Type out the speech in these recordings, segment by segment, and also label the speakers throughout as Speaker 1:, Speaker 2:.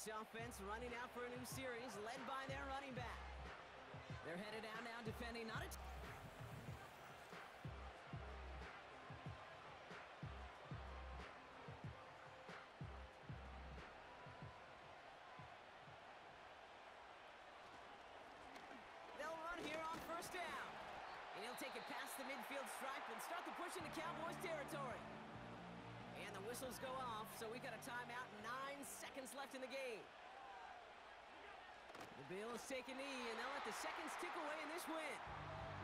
Speaker 1: Chiefs offense running out for a new series, led by their running back. They're headed out now defending not a... They'll run here on first down. And he'll take it past the midfield stripe and start the push into Cowboys territory. And the whistles go off, so we left in the game. The Bills take a knee, and they'll let the seconds tick away in this win.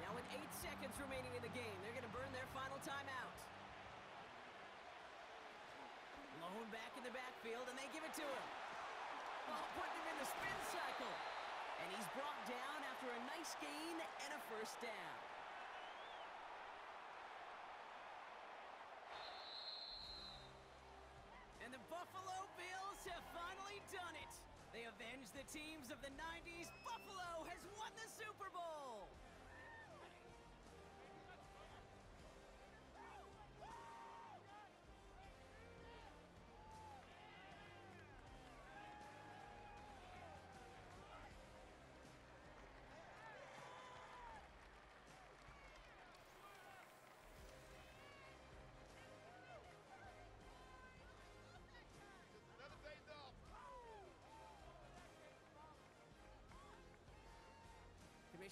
Speaker 1: Now with eight seconds remaining in the game, they're going to burn their final timeout. Lone back in the backfield, and they give it to him. Oh, putting him in the spin cycle. And he's brought down after a nice gain and a first down. And the Buffalo Bills have finally done it. They avenged the teams of the 90s.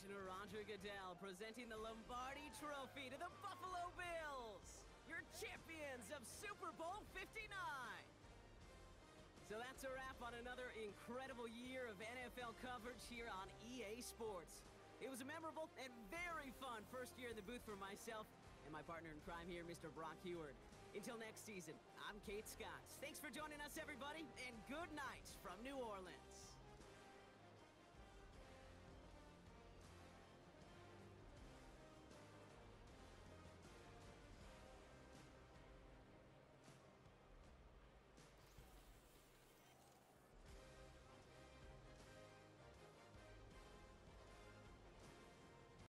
Speaker 1: Commissioner Roger Goodell presenting the Lombardi Trophy to the Buffalo Bills, your champions of Super Bowl 59. So that's a wrap on another incredible year of NFL coverage here on EA Sports. It was a memorable and very fun first year in the booth for myself and my partner in crime here, Mr. Brock Huard. Until next season, I'm Kate Scott. Thanks for joining us, everybody, and good night from New Orleans.